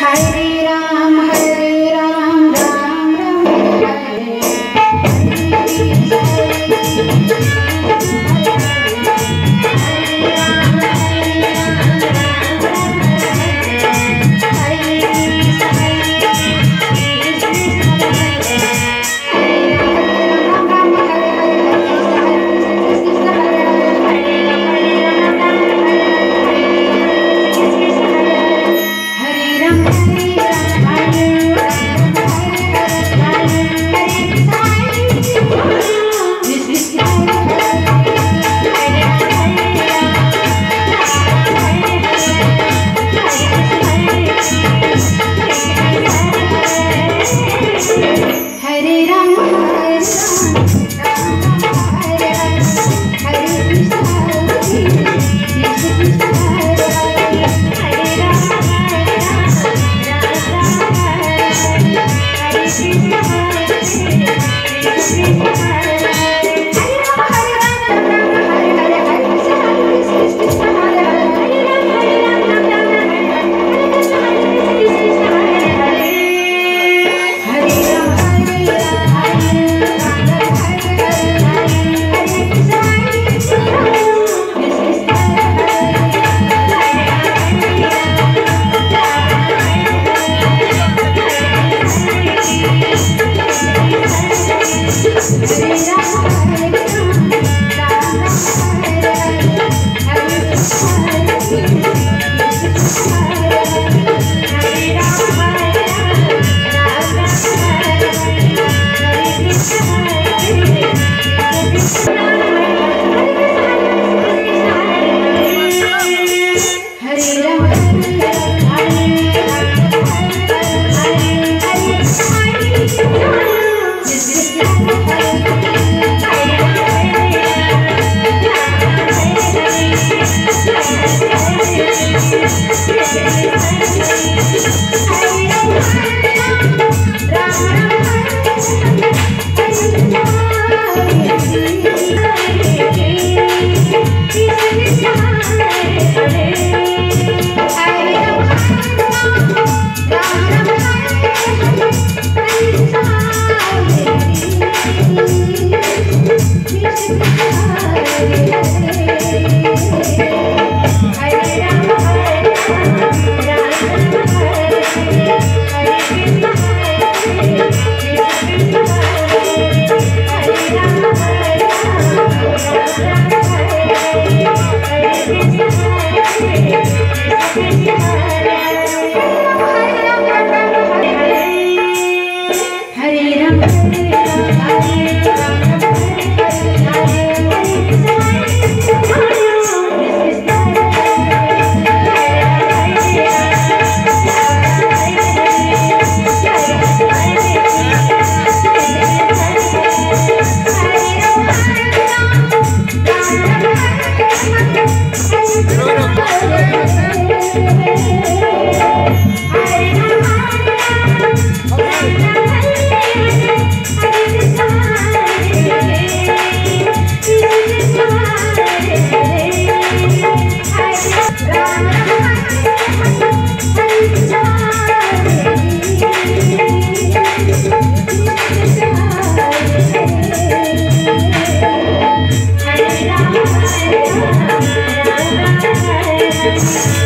Hare Ram Hare Yeah. Thank you.